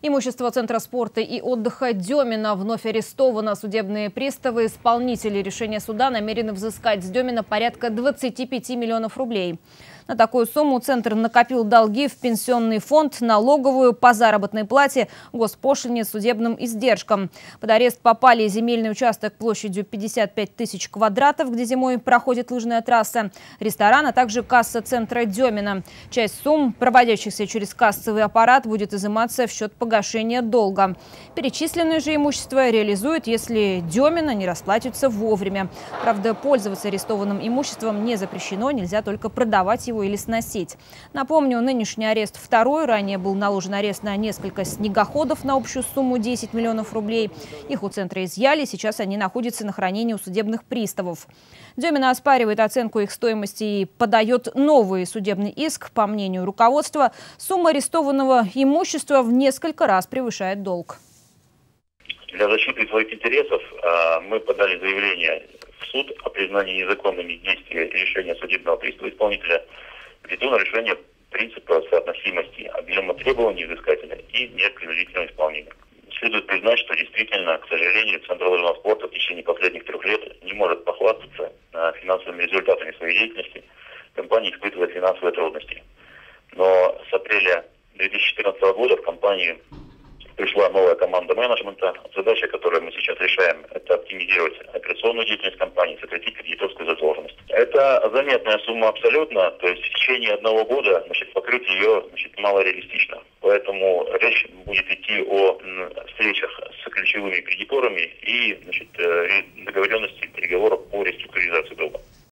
Имущество Центра спорта и отдыха Демина вновь арестовано. Судебные приставы, исполнители решения суда намерены взыскать с Демина порядка 25 миллионов рублей. На такую сумму Центр накопил долги в пенсионный фонд, налоговую, по заработной плате, госпошлине, судебным издержкам. Под арест попали земельный участок площадью 55 тысяч квадратов, где зимой проходит лыжная трасса, ресторан, а также касса Центра Демина. Часть сумм, проводящихся через кассовый аппарат, будет изыматься в счет погашения долга. Перечисленное же имущество реализует, если Демина не расплатится вовремя. Правда, пользоваться арестованным имуществом не запрещено, нельзя только продавать его его или сносить. Напомню, нынешний арест второй. Ранее был наложен арест на несколько снегоходов на общую сумму 10 миллионов рублей. Их у центра изъяли. Сейчас они находятся на хранении у судебных приставов. Демина оспаривает оценку их стоимости и подает новый судебный иск. По мнению руководства, сумма арестованного имущества в несколько раз превышает долг. Для защиты своих интересов а, мы подали заявление суд о признании незаконными действия решения судебного пристава исполнителя ввиду нарушения принципа соотносимости объема требований взыскателя и мер принудительного исполнения. Следует признать, что действительно, к сожалению, Центр лыжного спорта в течение последних трех лет не может похвастаться финансовыми результатами своей деятельности. Компания испытывает финансовые трудности. Но с апреля 2014 года в компании пришла новая команда менеджмента. Задача, которую мы сейчас решаем, это оптимизировать операционную деятельность компании, сократить кредиторскую задолженность. Это заметная сумма абсолютно, то есть в течение одного года значит, покрыть ее значит, мало реалистично. Поэтому речь будет идти о встречах с ключевыми кредиторами и значит,